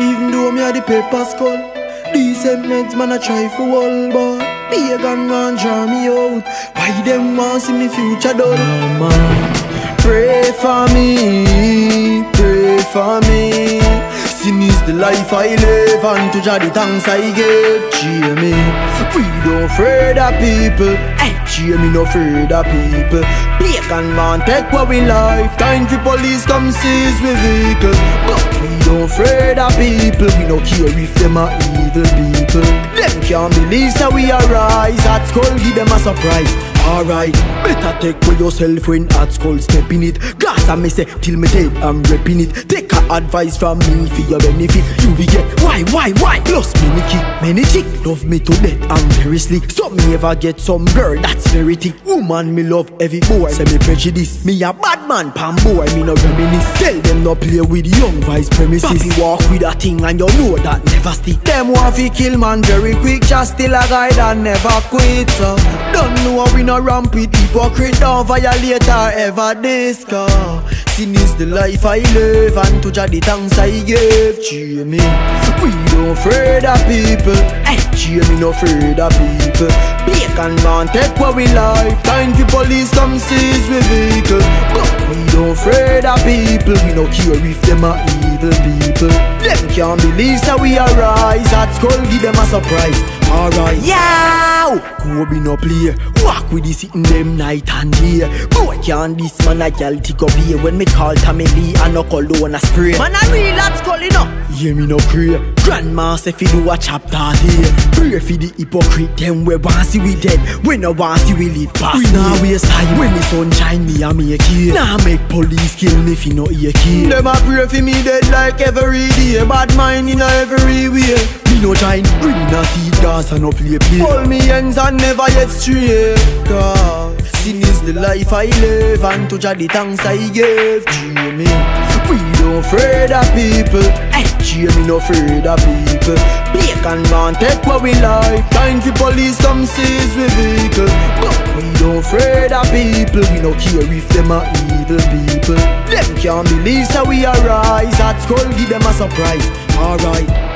Even though me a the paper skull Decent meds man a try for all but Pagan man draw me out. Why them want see me future done? Mama, pray for me, pray for me. Sin is the life I live and to Jah the thanks I give. Jamie, we don't afraid of people. Hey, Jamie no afraid of people. Pagan man take what we life Time for police come seize we vehicle. But we don't afraid of people. We no care if them are evil people. Them can't believe so we arise. At school give them a surprise Alright, better take for yourself when at school step in it. Glass I may say till me dead I'm repping it. Take a advice from me for your benefit. You will get why, why, why? Plus many kick, many chick. Love me to death, I'm very slick. So me ever get some girl that's very thick. Woman me love every boy. Say me prejudice, me a bad man Pam boy, me no reminisce. Tell them no play with young vice premises. Papi walk with a thing and you know that never stick. Them want fi kill man very quick Just still a guy that never quit so. Don't know how we no ramp with hypocrite Don't violate or ever discuss Sin is the life I live And to Jah the thanks I give. Jamie We don't afraid of people. Hey, Jamie no afraid of people. Bacon man take what we like. Time for police come seize we vehicle. But we don't afraid of people. We no care if them are evil people. Them can't believe so we arise. At school give them a surprise. Alright. Yow! Kobe no play Walk with the sitting them night and day. Boy can't this man a gal tick up here When me call Tommy Lee and no cologne a spray. Man I real at school you know. Hear me no pray. Grandma say fi do a chapter here. Pray fi the hypocrite them we want see we dead. We no want see we live past We nah waste time When the sunshine me a make it. Nah make police kill me fi no ear kill Them a pray fi me dead like every day. Bad mind in a every way. Me no join Really not eat gas and no play play. Hold me hands and never yet Cause sin is the life I live And to Jah the thanks I give. Jamie We don't afraid of people. Hey, Jamie no afraid of people. Eh, Bacon man take what we like. Time for police come seize we vehicle. But we don't afraid of people. We no care if them are evil people. Them can't believe so we arise. At school give them a surprise. Alright